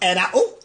And I, oh,